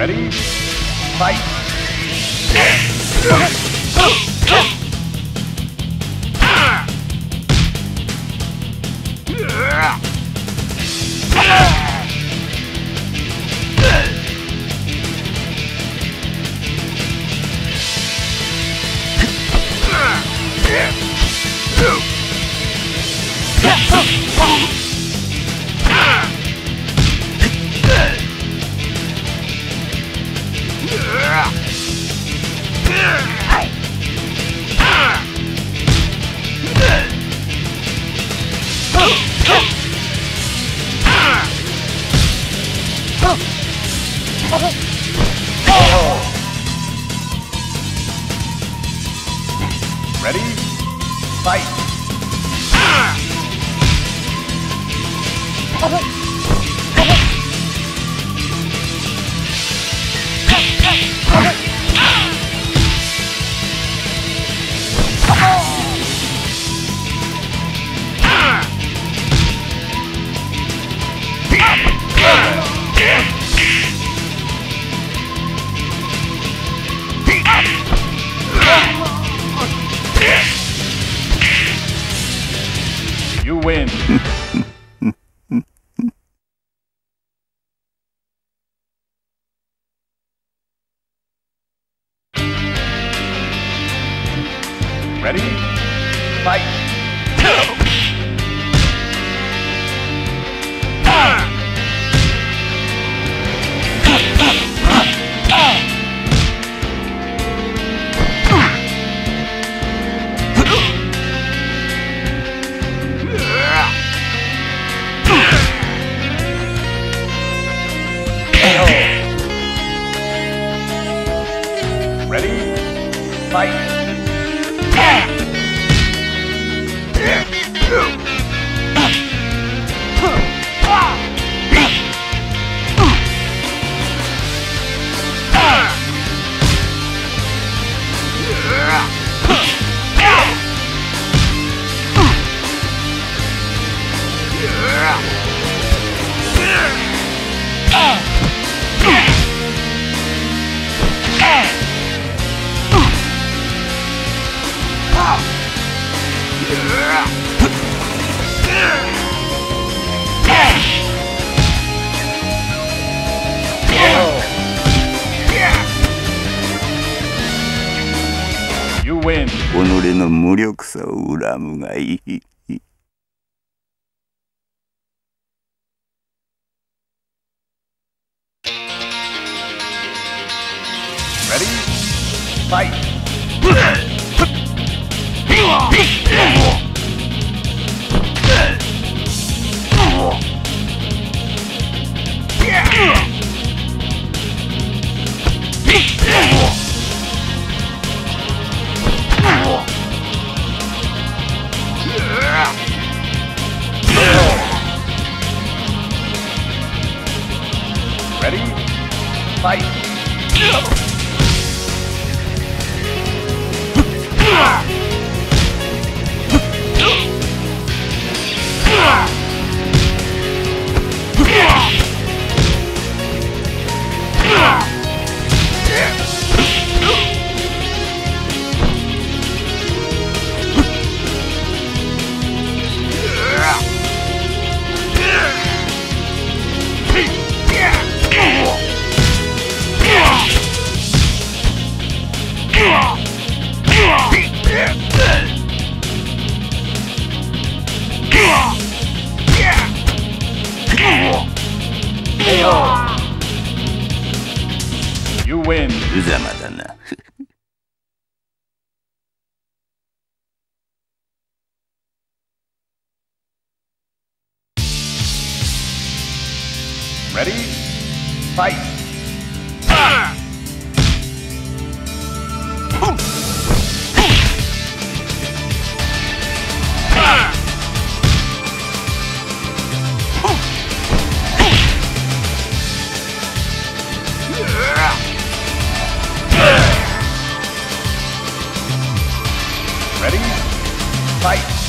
Ready? Fight! Ready? Fight! You Ready? Fight! You win. 己の無力さを恨むがいい。Ready? Fight! Ready? Fight! Ready? Fight!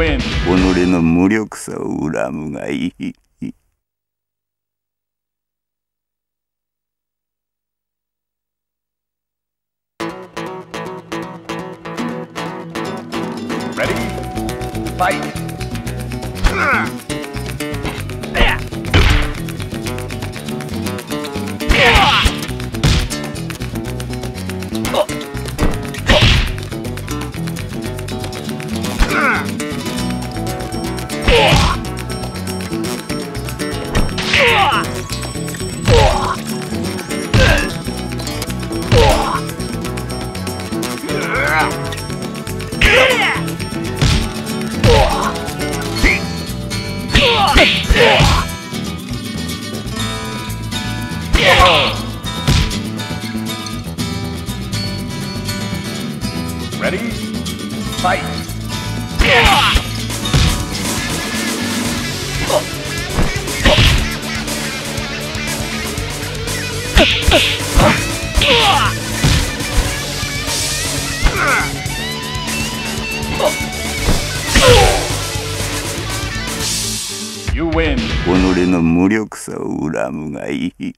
Win. 己の無力さを恨むがいい。Ready? Fight! 恨むがいい。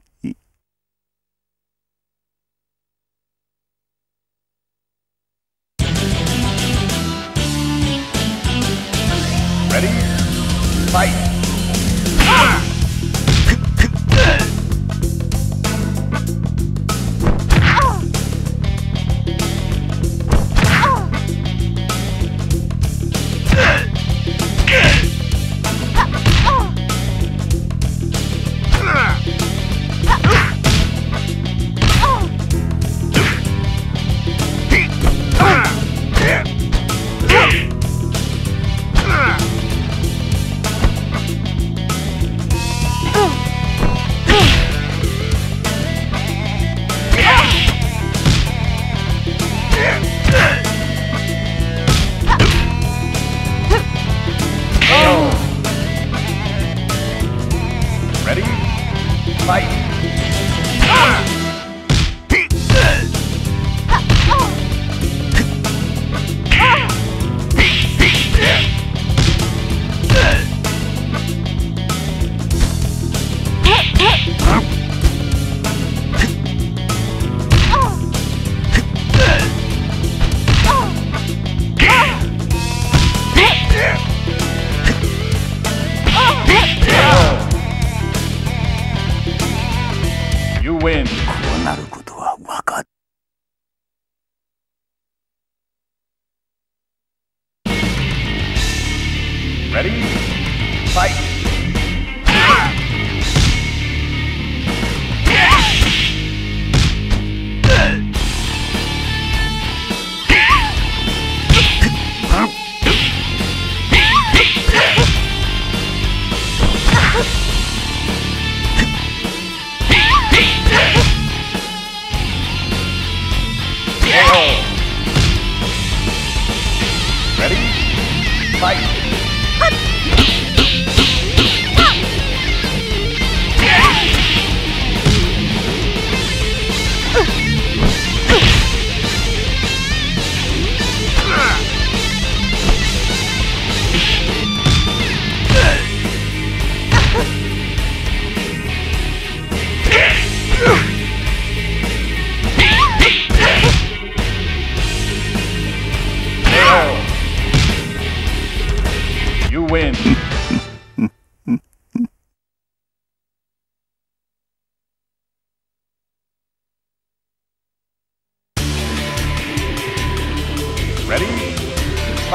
Fight! Fight!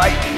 Fight!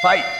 Fight.